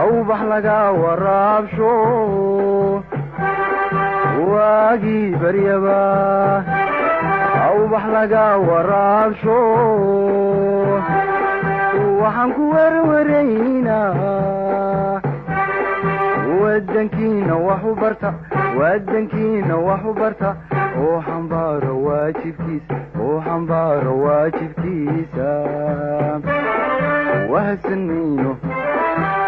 awbax laga waraabsho waagii baryaba awbax laga waraabsho waxaan ku werwaraynaa wadankiina wax barta wadankiina wax barta oo xambaaro waajibkiisa oo xambaaro waajibkiisa wahadsan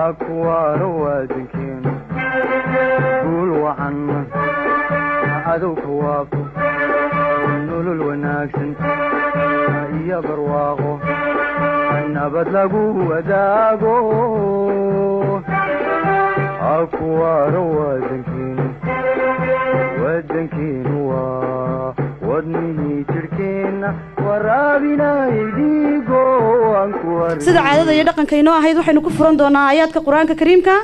ha kuwaaro waadankeenu guul wacan cadowka waabto nolol wanaagsan iyo barwaaqo nabad lagu wadaago ha kuwaaro waadankeenu wadankeenu waa wadnihii jirhkeenna sida caadada iyo dhaqanka inoo ahayd waxaynu ku furan doonaa aayaadka qur'aanka kariimka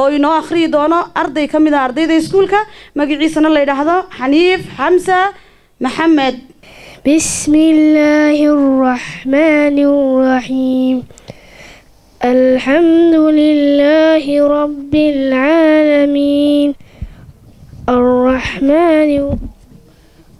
oo inoo akhriyi doono arday ka mid a ardayda iskuulka. Magiciisana la yidhaahdo xaniif xamsa maxamed. Bismi illaahi araxmaani araxiim alxamdu lilaahi rabbi alcaalamiin araxmaani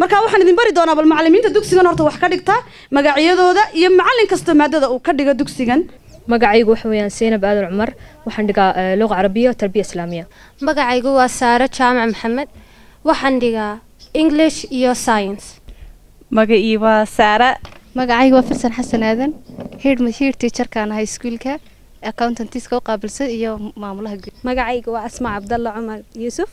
Marka waxaan idin bari doonaa bal macalimiinta dugsigan horta wax ka dhigta magacyadooda iyo macalin kasta maadada uu ka dhiga dugsigan. Magacaygu waxa weeyaan seynab aadan cumar waxaan dhigaa luqa carabiya tarbiya islaamiya. Magacaygu waa saare jaamac maxamed waxaan dhigaa english iyo science. Magacii waa saara magacaygu waa firsan xasan aadan hiir hiir teacherkaan ahay iskuulka accountantiska u qaabilsan iyo maamulaha guud magacayga waa asmaa cabdalla cumar yuusuf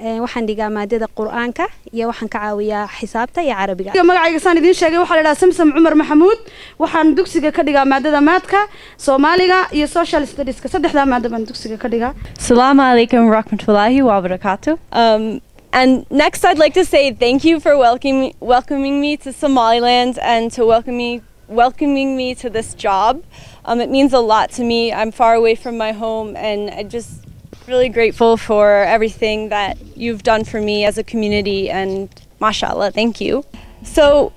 waxaan dhigaa maadada qur'aanka iyo waxaan ka caawiyaa xisaabta iyo carabiga. Magacayga saan idiin sheegay waxaa la dhahaa samsam cumar maxamuud. Waxaan dugsiga ka dhigaa maadada maadka soomaaliga iyo social studieska. Saddexdaa maado baan dugsiga ka dhigaa. Salaamu calaykum waraxmatullaahi wabarakaatu um, And next, I'd like to say thank you for welcoming, welcoming me to Somaliland and to welcoming, welcoming me to this job. Um, it means a lot to me. I'm far away from my home, and I'm just really grateful for everything that you've done for me as a community. And mashallah, thank you. So,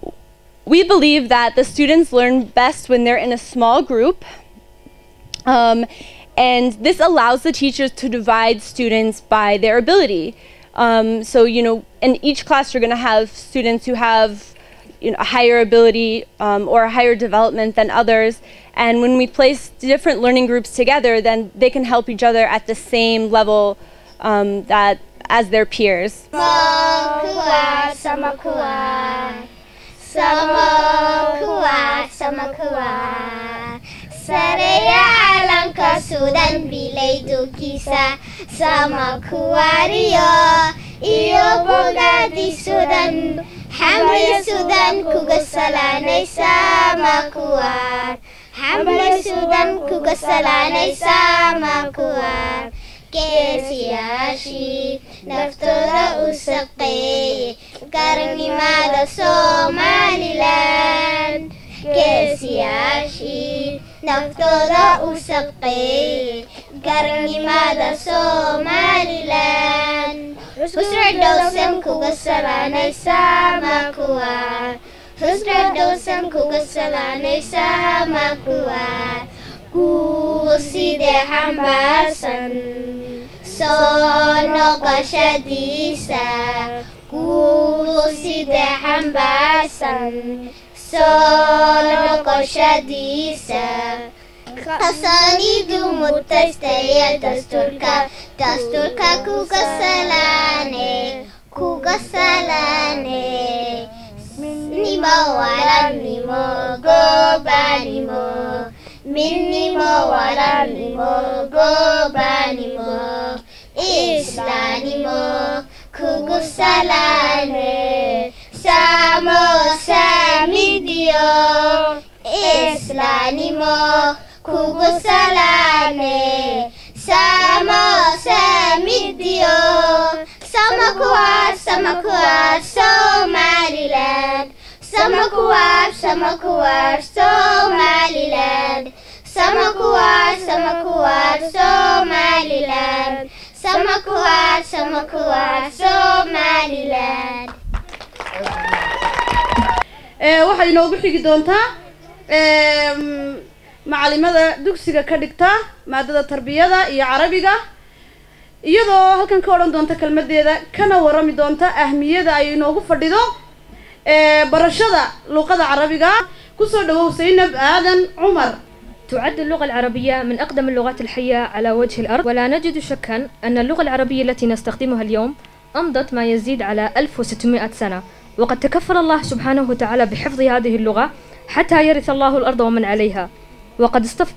we believe that the students learn best when they're in a small group. Um, and this allows the teachers to divide students by their ability. Um, so, you know, in each class, you're going to have students who have you know, a higher ability um, or a higher development than others. And when we place different learning groups together, then they can help each other at the same level um, that as their peers. Hamle Sudan kugasalanay sama makuar Hamle Sudan kugasalanay sa makuar Kesiyashi Naftura usakay Karang imada Somaliland Kesiyashi Naftura usakay Karang imada Somaliland somalilan husra dhowsan kuga salaanaysaa makuwa husra dhowsan kuga salaanaysaa makuwa kuu sidee xambaarsan soo noqoshadiisa kuu sidee xambaarsan soo noqoshadiisa Ka sani du mutas te ja tas turka, tas turka kuka salane, kuka salane. Minni mo waran ni mo go bani mo, minni mo waran ni mo go bani mo, islani mo kuku salane. Samo sami dio, islani mo. Kugu salaane samo samidiyo samakuwa samakuwa somaliland. Samakuwa samakuwa somaliland. Samakuwa somaliland. Samakuwa samakuwa somaliland. Ee waxay inoogu xigi doontaa macalimada dugsiga ka dhigta maadada tarbiyada iyo carabiga iyadoo halkan ka odhan doonta kelmadeeda kana warami doonta ahmiyada ay inoogu fadhido ee barashada luqada carabiga kusoo dhawow zaynab aadan cumar تعد اللغة العربية من أقدم اللغات الحية على وجه الأرض ولا نجد شكا أن اللغة العربية التي نستخدمها اليوم أمضت ما يزيد على 1600 سنة وقد تكفل الله سبحانه وتعالى بحفظ هذه اللغة حتى يرث الله الأرض ومن عليها وقد اصطف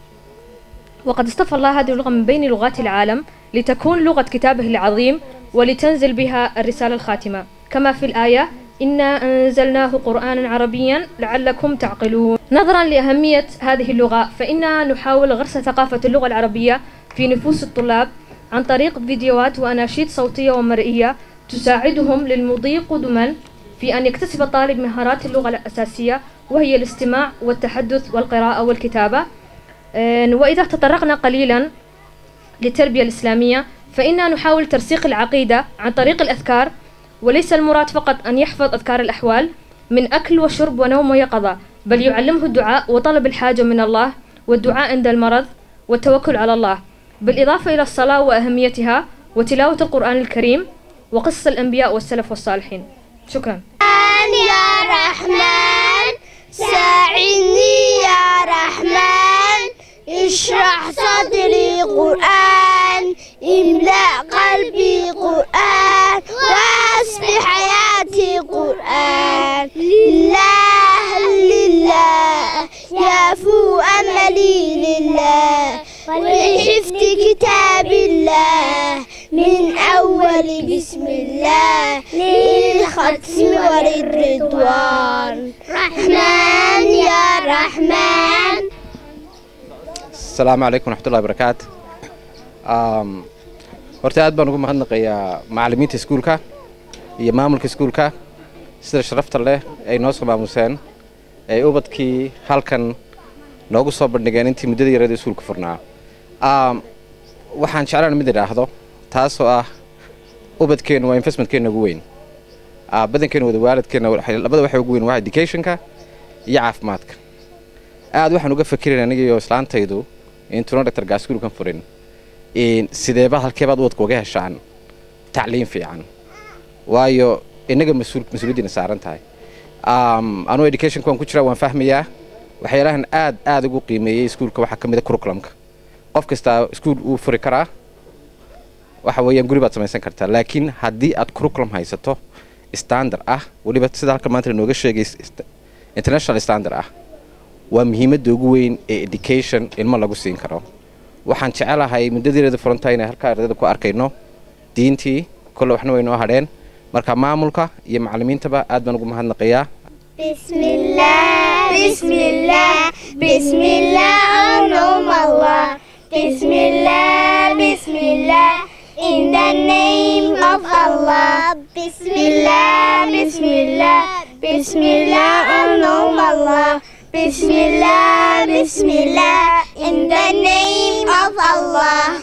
وقد اصطفى الله هذه اللغة من بين لغات العالم لتكون لغة كتابه العظيم ولتنزل بها الرسالة الخاتمة. كما في الآية إنا أنزلناه قرآنا عربيا لعلكم تعقلون. نظرا لأهمية هذه اللغة فإننا نحاول غرس ثقافة اللغة العربية في نفوس الطلاب عن طريق فيديوهات وأناشيد صوتية ومرئية تساعدهم للمضي قدما في أن يكتسب الطالب مهارات اللغة الأساسية وهي الاستماع والتحدث والقراءة والكتابة. آه، وإذا تطرقنا قليلا للتربية الإسلامية فإننا نحاول ترسيخ العقيدة عن طريق الأذكار وليس المراد فقط أن يحفظ أذكار الأحوال من أكل وشرب ونوم ويقظة بل يعلمه الدعاء وطلب الحاجة من الله والدعاء عند المرض والتوكل على الله. بالإضافة إلى الصلاة وأهميتها وتلاوة القرآن الكريم وقصص الأنبياء والسلف والصالحين. شكرا. يا رحمن. ساعدني يا رحمن. اشرح صدري قرآن املأ قلبي قرآن واسق حياتي قرآن. لله لله يافو أملي لله. ولحفظ كتاب الله من أول بسم الله للختم وللرضوان رحمن يا رحمن asalaamu calaykum waraxmatullahi barakaatu Um, horta aad baan ugu mahadnaqayaa macallimiinta iskuulka iyo maamulka iskuulka sida sharafta leh ay noo soo maamuseen ay ubadkii halkan noogu soo bandhigeen intii muddada yareeda iskuulka furnaa Um, waxaan jeclaan mid idhaahdo taasoo ah ubadkeennu waa investmentkeenna ugu weyn. Ah, badankeena wada waalidkeenna waxay- labada waxa ugu weyn waa educationka iyo caafimaadka. Aad waxaan uga fakerayn aniga iyo islaantaydu intuuna dhaktar gaaskuulkan furin in sideeba halkeebaad ubadka uga heshaan tacliin fiican. Waayo innaga mas'uul mas'uuliyaddiina saaran tahay. Anugu educationka ku jiraa waan fahmayaa waxyaalahan aad aad ugu qiimeeyey iskuulka waxaa ka mid a curriculumka. Qof kastaa iskuul uu furi karaa waxa weeyaan guri baad samaysan kartaa. Laakiin haddii aad curriculum haysato standard ah weliba sida halka maanta nooga sheegay international standard ah waa muhiimadda ugu weyn ee education ilmo lagu siin karo. Waxaan jecelahay muddadeeda furanta inay halka ardayda ku arkayno diintii kolle waxna waynoo hadheen marka maamulka iyo macalimiintaba aad baan ugu mahadnaqayaa. Bismillah. In the name of Allah, Bismillah, Bismillah, Bismillah, oh Anom Allah, Bismillah, Bismillah, in the name of Allah.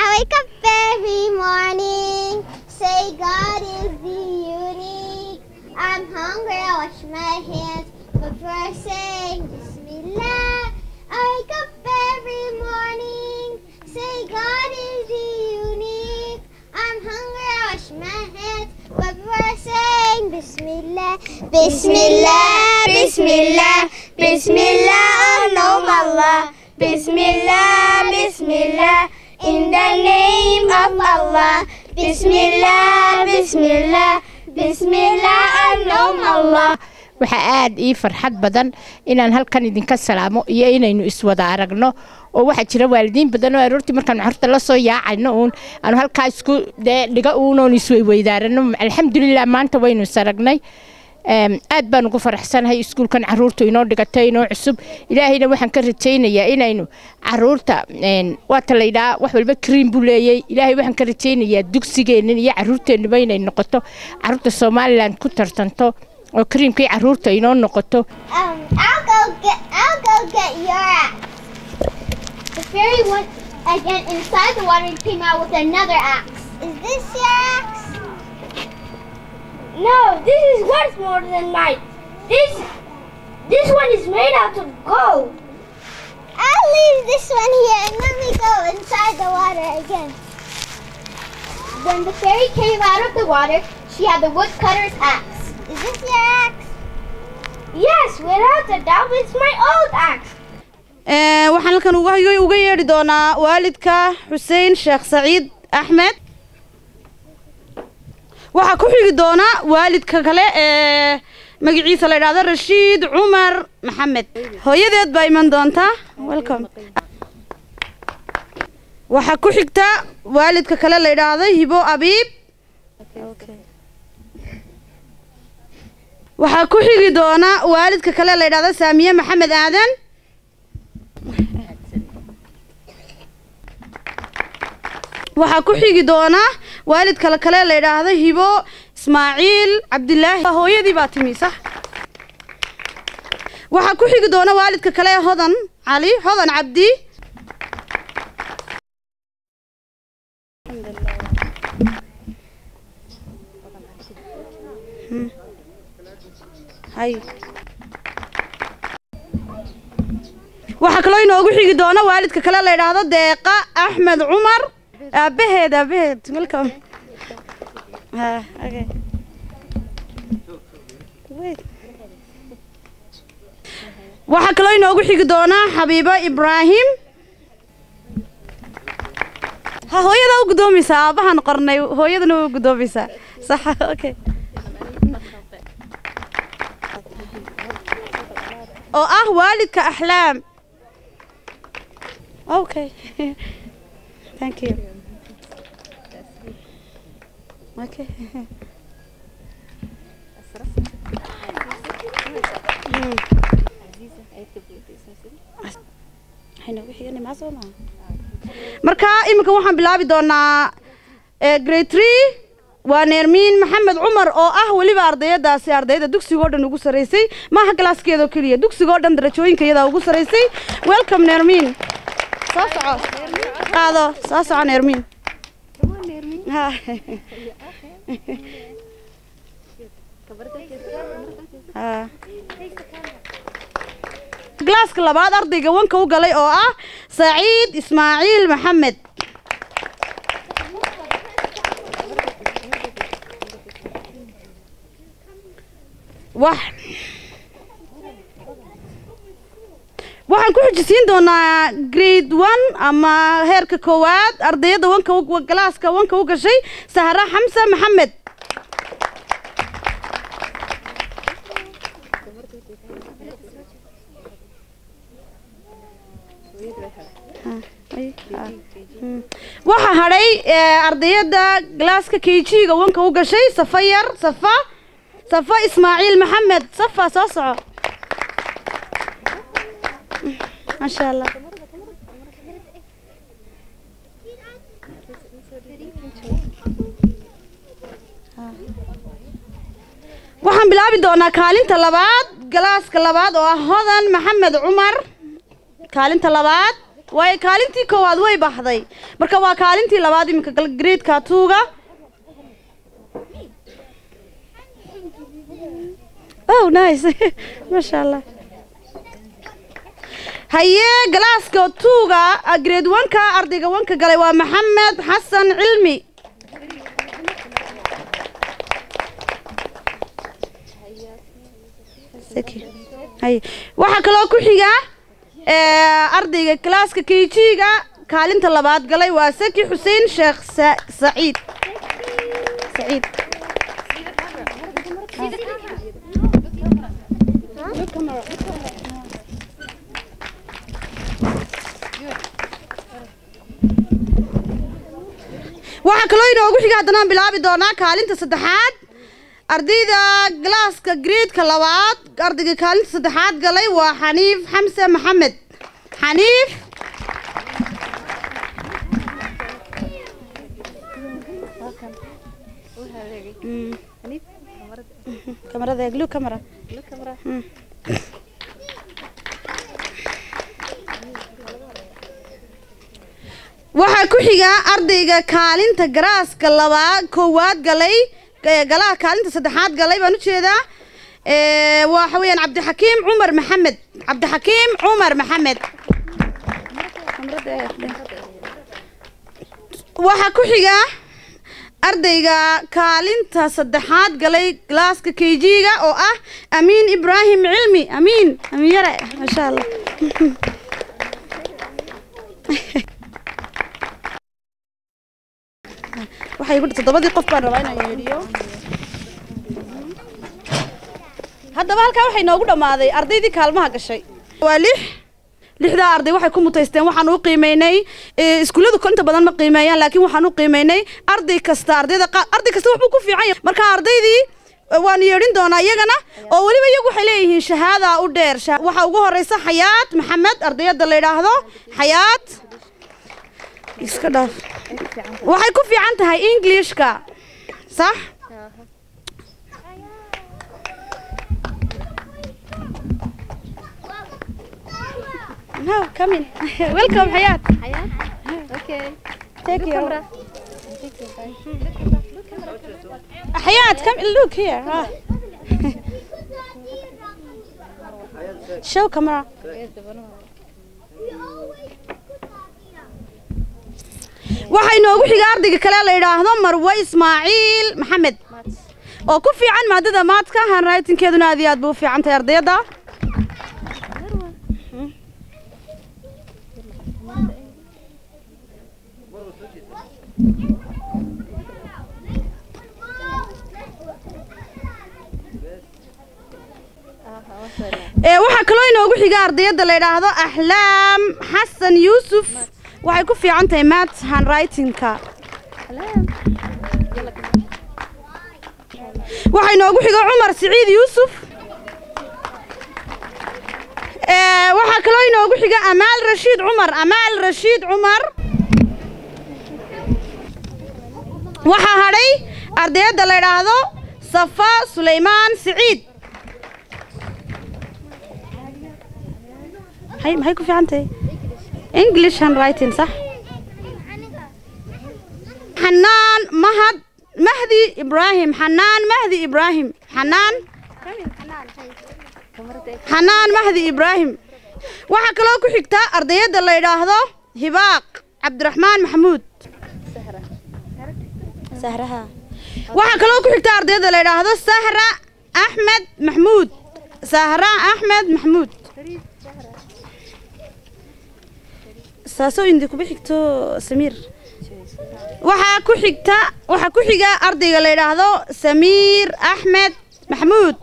I wake up every morning, say God is the unique. I'm hungry, I wash my hands before saying Bismillah. I wake up every morning, say God is the unique. I'm hungry, I wash my hands before I say Bismillah. Bismillah, Bismillah, Bismillah, oh no, Allah. Bismillah, Bismillah, in the name of Allah. Bismillah, Bismillah, Bismillah, oh no, Allah. waxaa aad ii farxad badan inaan halkan idinka salaamo iyo inaynu iswada aragno oo waxaa jira waalidiin badan oo aroortii markaan horta la yaacayno uun aanu halkaa isku dee dhiga uunoon isweyweydaarano alxamdulilah maanta waynu is aragnay baan ugu faraxsanahay iskuulkan caruurtu inoo dhigatay inoo cusub. Ilaahayna waxaan ka rajaynayaa inaynu carruurta waata laydhaa wax walba kriim buu leeyay. Ilaahay waxaan ka rajaynayaa dugsigeennan iyo caruurteennuba inay noqoto. Caruurta somalilan ku tartanto oo kriimkii carruurta inoo noqoto fairy went again inside the water and came out with another axe. Is this your axe? No, this is worth more than mine. This this one is made out of gold. I'll leave this one here and let me go inside the water again. When the fairy came out of the water, she had the woodcutter's axe. Is this your axe? Yes, without a doubt, it's my old axe. Ee, waxaan halkan uga uga yeedhi doonaa waalidka xuseen sheekh saciid axmed. Waxaa ku xigi doona waalidka kale ee magaciisa la idhaahdo rashiid cumar maxamed. Hooyadeed baa iman doontaa welcome. Waxaa ku xigta waalidka kale la idhaahdo hibo abiib. Waxaa ku xigi doona waalidka kale la idhaahdo saamiye maxamed aadan waxaa ku xigi doona waalid kale kale la idhaahdo hibo ismaaciil cabdilaahi hooyadii baa timi sax waxaa ku xigi doona waalidka kale hodan cali hodan cabdi. Waxaa kaloo inoogu xigi doona waalidka kale la idhaahdo deeqa axmed cumar aabaheed aabaheed. Welcome. Ha okay. Wait. waxaa kaloo inoogu xigi doona xabiibo ibraahim. Ha hooyada u guddoomaysaa aabahan qornay. Hooyadana u guddoomaysaa sax okay. Oo ah waalidka axlaam. Okay. Thank you okay marka iminka waxaan bilaabi doonaa grade three. Waa neermiin maxamed cumar oo ah weliba ardayadaasi ardayda dugsigoo dhan ugu saraysay maaha galaaskeedoo keliya dugsigoo dhan darajooyinka iyadaa ugu saraysay welcome neermiin soo soco. Qaado soo soco neermiin كلاس كلابات أرضي قوانك وقالي أو آه سعيد إسماعيل محمد واحد waxaan ku xujisiin doonaa grade one ama heerka koowaad ardayada wanka galaaska wanka u gashay sahra xamse maxamed. Waxaa hadhay ardayada galaaska kg-ga wanka u gashay safa yar safa safa ismaaciil maxamed. Safa soo soco allah waxaan bilaabi doonaa kaalinta labaad galaaska labaad oo ah hodan maxamed cumar. Kaalinta labaad waayo kaalintii koowaad way baxday. Marka waa kaalintii labaad iminka gradeka tuuga. Oh nice. Maasha allah هيا غلاسكو توغا أجريد وانكا. ارديغا وانكا. غلاي محمد حسن علمي. سكي. هيا. واحا كلاو كوحيغا آه، ارديغا كلاسكا كيتيغا كالين طلبات غلاي واسكي حسين شيخ سعيد سعيد Look at the camera. Look at the camera. Waxaa kaloo inoogu xiga haddanaan bilaabi doonaa kaalinta saddexaad. Ardayda galaaska gradeka labaad ardayga kaalinta saddexaad galay waa xaniif xamse maxamed. Xaniif kamarada waxaa ku xiga ardayga kaalinta garaaska labaad koowaad galay galaha kaalinta saddexaad galay baan u jeedaa waxa weeyaan cabdixakiim cumar maxamed. Cabdixakiim cumar maxamed. Waxaa ku xiga ardayga kaalinta saddexaad galay galaaska kg-ga oo ah amiin ibraahim cilmi. Amiin amiin yare maasha allah waxay igu toddobadii qof baan rabaa inaan yeedhiyo haddaba halkaa waxay noogu dhammaaday ardaydii kaalmaha gashay. Waa lix lixdaa arday waxay ku mutaysteen waxaan u qiimeynay iskuulladu inta badan ma qiimeeyaan laakiin waxaan u qiimeynay arday kasta ardayda arday kasta waxbuu ku fiican yahay. Marka ardaydii waan yeedhin doonaa iyagana oo weliba iyagu waxay leeyihiin shahaada u dheer. Waxaa ugu horeysa xayaat maxamed ardayada la yidhaahdo xayaat iska dhaaf. Waxay ku fiican tahay englishka sax? No coming welcome hayat. Hayat? Okay. Take your hayat come look here. Huh? Ah. show camera. Waxay noogu xiga ardayga kale la yidhaahdo marwe ismaaciil maxamed. Oo ku fiican maadada maadka handwritingkeeduna aad iyo aad bay u fiican tahay ardayada waxaa kaloo inoogu xiga ardayada la yidhaahdo axlaam xasan yuusuf waxay ku fiican tahay math handwritingka waxaa inoogu xigo cumar siciid yuusuf? Waxaa kaloo inoogu xiga amaal rashiid cumar amaal rashiid cumar waxaa hadhay ardayadda la idhaahdo safa sulaymaan siciid maxay ku fiican tahay English handwriting صح حنان مهد مهدي إبراهيم حنان مهدي إبراهيم حنان حنان مهدي إبراهيم waxaa kaloo ku xigta ardayada la yidhaahdo hibaaq cabdiraxmaan maxamuud sahraha waxaa kaloo ku xigta ardayada la yidhaahdo sahra axmed maxmuud sahra axmed maxmuud saasoo indi kuba xigto samiir waxaa ku xigta waxaa ku xiga ardayga la yidhaahdo samiir axmed maxmuud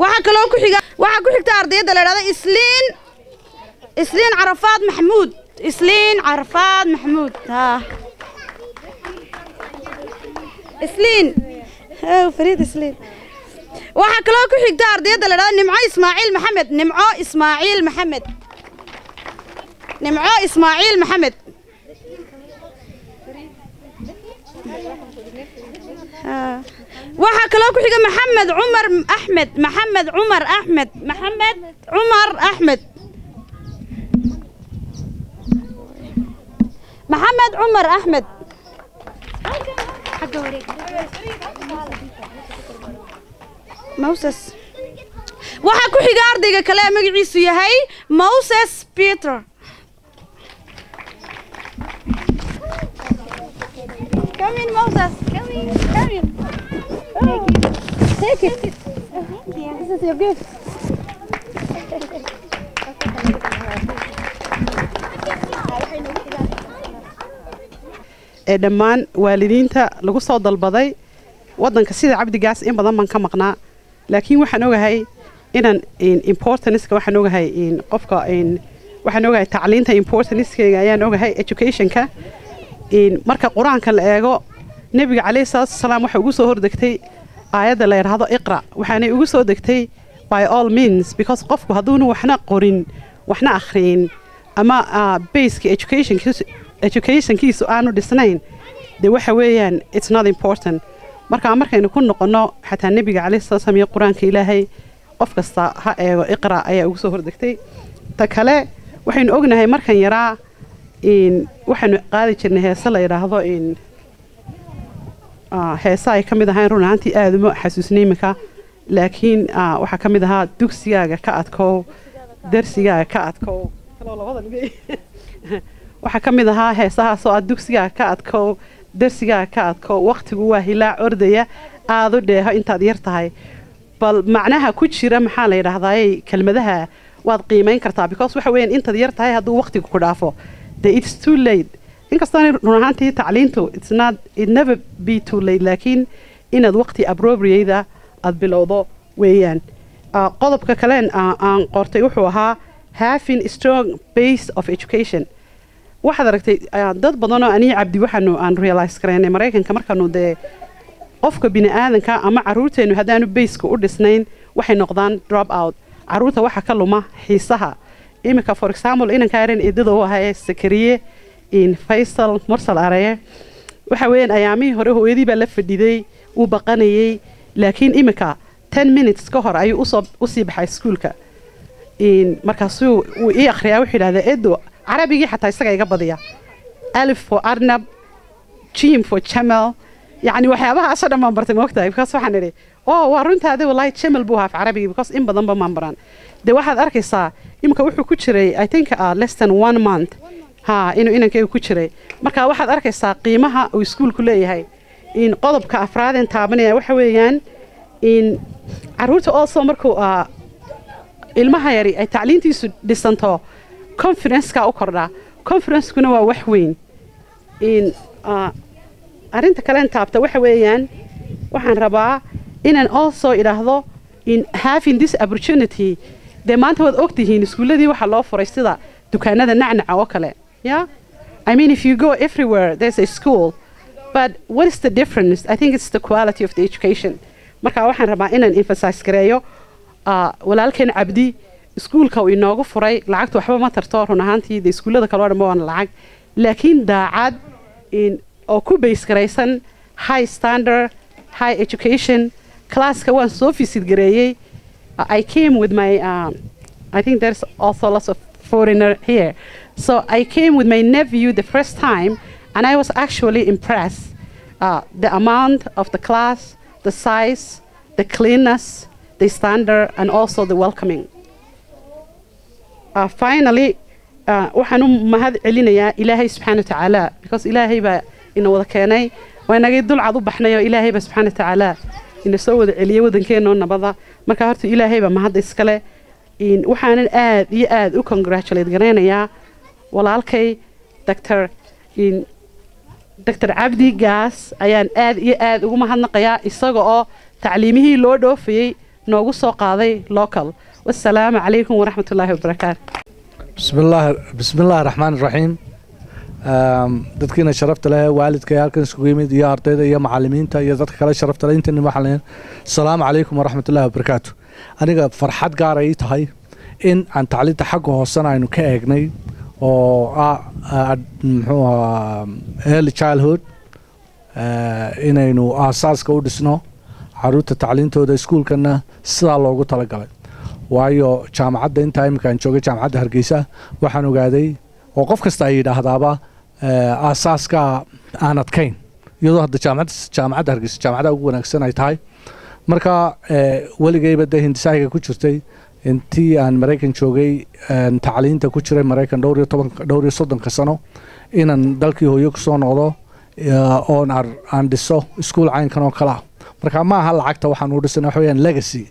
waxaa kaloo ku xiga waxaa ku xigta ardayada la yidhahdo isliin isliin carafaad maxmuud isliin carafaad maxmuud ha isliin. Fariid isliin waxaa kaloo ku xigta ardayada la dhahdo nimco ismaaciil maxamed. Nimco ismaaciil maxamed. Nimco ismaaciil maxamed. Waxaa waxaa kaloo ku xiga maxamed cumar axmed maxamed cumar axmed maxamed cumar axmed maxamed cumar axmed moses. Waxaa ku xiga ardayga kale magaciisu yahay moses peter. Ee dhammaan waalidiinta lagu soo dalbaday waddanka sida cabdigaas in badan baan ka maqnaa laakiin waxaan ogahay inaan importanceka waxaan ogahay qofka waxaan ogahay tacliinta importancekeyga ayaan ogahay educationka. Marka qur'aanka la eego nebiga calayhi salaatu wasalaam waxay ugu soo hordegtay aayadda la yidhaahdo iqra. Waxaanay ugu soo degtay by all means because qofku hadduuna waxna qorin waxna akhriyin ama baska educationkiisu educationkiisu aanu dhisnayn. Dee waxa weeyaan it's not important marka markaynu ku noqonno xataa nebiga wasalaam iyo qur'aanka ilaahay qof kasta ha eego iqra ayaa ugu soo hordegtay. Ta kale waxaynu ognahay markan yaraa waxaanu qaadi jirnay heese la yidhaahdo heese ay ka mid ahayn run ahaantii aada uma xasuusnay iminka laakiin waxaa ka mid ahaa dugsigaaga ka adkow darsigaaga ka adkow. Waxaa ka mid ahaa heesahaasoo aad dugsigaaga ka adkow darsigaaga ka adkow wakhtigu waa hilaac ordaya aada u dheeho intaad yar tahay. Bal macnaha ku jira maxaa la yidhaahdaayey kelmadaha waad qiimayn kartaa because waxa weeyaan intaad yar tahay hadduu wakhtigu ku dhaafo. De it's too late. Inkastoona run ahaantii tacliintu it never be too late laakiin inaad waqti appropriate aad bilowdo weeyaan. Qodobka kaleen aan qortay wuxuu ahaa having strong base of education waxaad aragtay dad badanoo anii cabdi waxaanu aan realize garaynay maraykanka markaanu dee qofka bini aadanka ama caruurteennu haddaanu baseka u dhisnayn waxay noqdaan drop out. Caruurta waxa ka luma xiisaha. Iminka for example inanka aren eedada u ahaye sakariye faysal mursal areye waxa weeyaan ayaamihii hore hooyadii baa la fadhiday uu baqanayey laakiin iminka ten minutes ka hor ayuu u soo u sii baxay iskuulka. Markaasuu uu ii akhriyaa wuxuu yidhahdaa edo carabigii xataa isaga iga badiya alif for arnab jim for jamal. Yacni waxyaabahaasoo dhan baan bartay moogtahay because waxaan idhi oo waa runtaadi wallahi jamal buu haaf carabigii because in badanba maan baran dee waxaad arkaysaa imika wuxuu ku jiray i think uh, less than one month. Ha inuu inankayga ku jiray. Marka waxaad arkaysaa qiimaha uu iskuulku leeyahay. In qodobka afraadeen taabanaya waxa weeyaan in carruurta also markuu uh, ilmaha yari ay tacliintiisu dhisanto confidenceka u kordhaa confidencekuna waa wax weyn. In uh, arrinta kalen taabta waxa weeyaan waxaan rabaa inaan also idhaahdo in having this opportunity. Dee maanta waad ogtihiin iskuulladii waxaa loo furay sida dukaanada nacnaca oo kale yeah? I mean if you go everywhere there's a school. But what is the difference? I think it's the quality of the education. Marka waxaan rabaa inaan emphasize gareeyo uh, walaalkeen cabdi iskuulka uu inoogu furay lacagtu waxba ma tarto run ahaantii de iskuullada kaloo dhan waana lacag. Laakiin daacad oo ku base garaysan high standard high education classka waan soo visit gareeyey. I came with my um, I think there's also lots of foreigner here. So I came with my nephew the first time and I was actually impressed. Uh, the amount of the class the size the cleanness the standard and also the welcoming finally uh, waxaan u mahad celinayaa ilaahay subxaana watacaala because ilaahay baa ina wada keenay. Waa inagay dulcad u baxnay oo ilaahay baa subxaana watacaala ina soo wada celiyay waddankeenoo nabada. Marka horta ilaahay baa mahadda iskale. Waxaanan aad iyo aad u congratulate garaynayaa walaalkay doctor doctor cabdi gaas ayaan aad iyo aad ugu mahadnaqayaa isaga oo tacliimihii loo dhoofayey noogu soo qaaday local wasalaamu calaykum waraxmat ullaahi wabarakaatu bismi illaahi raxmaan raxiim ehm, dadkiina sharafta leh waalidka halkan iskugu yimid iyo ardayda iyo macalimiinta iyo dadka kale sharafta leh intan waxaan leeyahay asalaamu calaykum waraxmat ullaahi wabarakaatu aniga farxad gaar ay tahay in aan tacliinta xagga hoosena aynu ka eegnay oo ah, ah muxuu ahaa early childhood eh, inaynu aasaaska u dhisno carruurta tacliintooda iskuulkana sidaa loogu talagalay waayo jaamacadda intaa iminka aan joogay jaamacadda hargeysa waxaan ogaaday oo qof kasta ay yidhaahdaaba eh, aasaaska aan adkayn. Iyadoo hadda jaamacadda hargeysa jaamacadaha ugu wanaagsan ay tahay. Marka eh, weligayba dee hindisahayga ku jirtay intii aan maraykan joogay een, tacliinta ku jiray maraykan dhowr iyo soddonka sano inaan dalkii hooyo ku soo noqdo eh, oon aan dhiso iskuul caynkan oo kale ah marka ma aha lacagta waxaan u dhisana waxa weyaan legacy.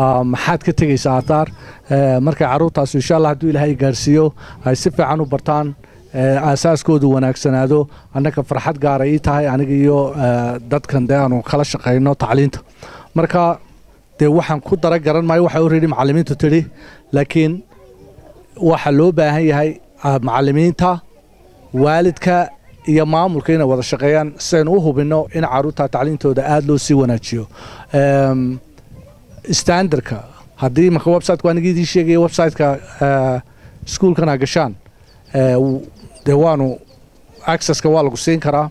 Ah, maxaad ka tegaysaa aataar Eh, markay caruurtaas insha allah hadduu ilaahay gaarsiiyo ay si fiican u bartaan eh, aasaaskoodu wanaagsanaado annaga farxad gaara ii tahay aniga iyo eh, dadkan dee aanu kala shaqayno tacliinta. Marka dee waxaan ku dara garan maayo waxa already macallimiintu tidhi laakiin waxa loo baahan yahay ah, macallimiinta waalidka iyo maamulka inay wada shaqeeyaan sidaynu u hubinno in carruurta tacliintooda aada loo sii wanaajiyo. Em, standardka haddii marka websiteka anigii idiin sheegaya websiteka eh, iskuulkan ha gashaan eh, dee waanu accesska waa lagu siin karaa.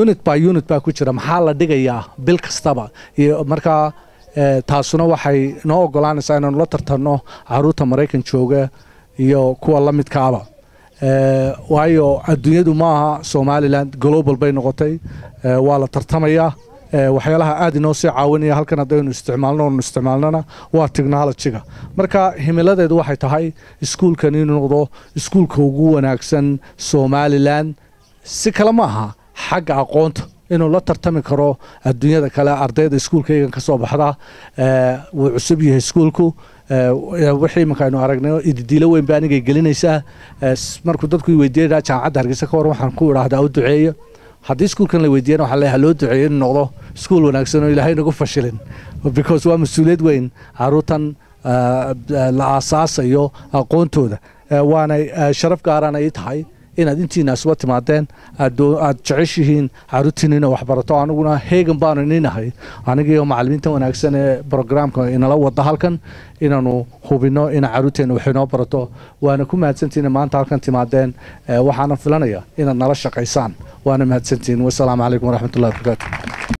Unit by unit baa ku jira maxaa la dhigayaa bil kastaba. Iyo markaa eh, taasuna waxay noo ogolaanaysaa inaanu la tartanno carruurta maraykan jooga iyo kuwa la midkaaba. Eh, waayo adduunyadu ma aha somaliland global bay noqotay. Eh, waa la tartamayaa Eh, waxyaalaha aada inoo sii caawinaya halkan haddaynu isticmaalno oonu isticmaalnona waa technologyga. Marka himiladeedu waxay tahay iskuulkan inuu noqdo iskuulka ugu wanaagsan somaliland. Si kale ma aha xagga aqoonta inuu la tartami karo adduunyada kale ardayda iskuulkaygan ka soo baxda. Eh, wuu cusub yahay iskuulku. Eh, wixii imanka aynu aragnay ididiilo weyn ba anigay gelinaysaa. Eh, markuu dadku i weydiinaya jaamacadda hargeysa ka hor waxaan ku idhaahdaa u duceeyo. Haddii iskuulkan la weydiiyana waxaa leeyahay loo duceeyo inuu noqdo iskuul wanaagsan oo ilaahay nagu fashilin. Because waa mas'uuliyad weyn caruurtan eh, la aasaasayo aqoontooda. Eh, waana eh, sharaf gaarana ii tahay inaad intiina isuba timaadeen aad jeceshihiin caruurtiina inay waxbarato. Aniguna heegan baanu ininahay anigiyo macallimiinta wanaagsan ee programka inala wada halkan inaanu hubino ina caruurteena wax inoo barato. Waana ku mahadsantihiin maanta halkan timaadeen waxaana filanaya inaad nala shaqaysaan. Waana mahadsantihiin. Wasalaamu calaykum waraxmatullahi wabarakaatu